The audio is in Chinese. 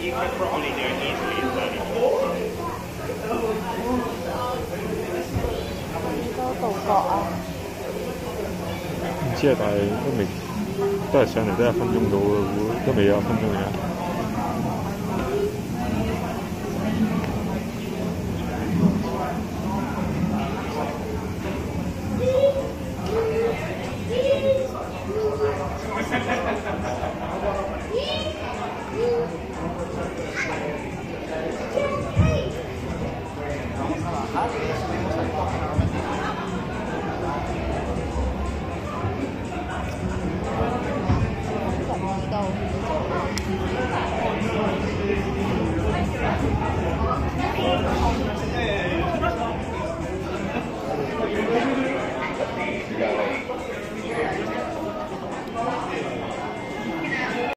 幾多度覺啊？唔知啊，但係都未，都係上嚟都一分鐘到嘅，都未有分鐘嘢。Gracias.